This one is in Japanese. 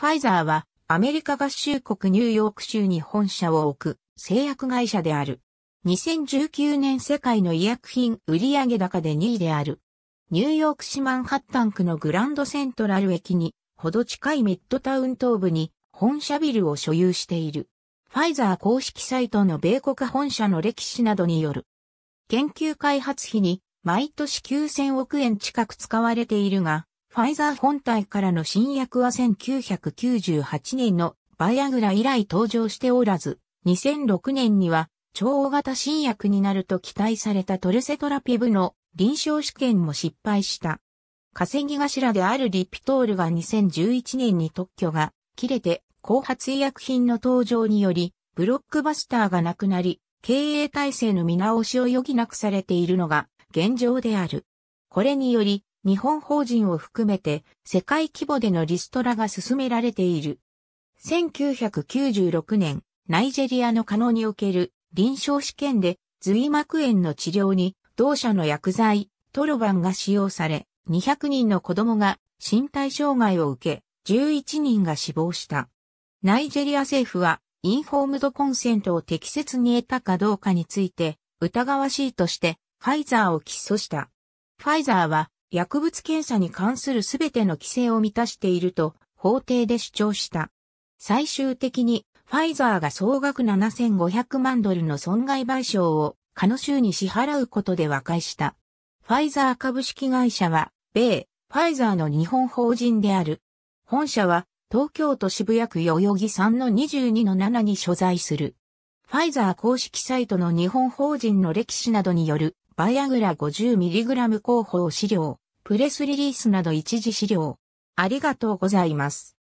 ファイザーはアメリカ合衆国ニューヨーク州に本社を置く製薬会社である。2019年世界の医薬品売上高で2位である。ニューヨーク市マンハッタン区のグランドセントラル駅に、ほど近いミッドタウン東部に本社ビルを所有している。ファイザー公式サイトの米国本社の歴史などによる。研究開発費に毎年9000億円近く使われているが、ファイザー本体からの新薬は1998年のバイアグラ以来登場しておらず、2006年には超大型新薬になると期待されたトルセトラピブの臨床試験も失敗した。稼ぎ頭であるリピトールが2011年に特許が切れて後発医薬品の登場によりブロックバスターがなくなり経営体制の見直しを余儀なくされているのが現状である。これにより日本法人を含めて世界規模でのリストラが進められている。1996年、ナイジェリアのカノにおける臨床試験で髄膜炎の治療に同社の薬剤トロバンが使用され、200人の子供が身体障害を受け、11人が死亡した。ナイジェリア政府はインフォームドコンセントを適切に得たかどうかについて疑わしいとしてファイザーを起訴した。ファイザーは薬物検査に関するすべての規制を満たしていると法廷で主張した。最終的にファイザーが総額7500万ドルの損害賠償を、カノ州に支払うことで和解した。ファイザー株式会社は、米、ファイザーの日本法人である。本社は、東京都渋谷区代々木3の22の7に所在する。ファイザー公式サイトの日本法人の歴史などによる、バイアグラ 50mg 広報資料、プレスリリースなど一時資料。ありがとうございます。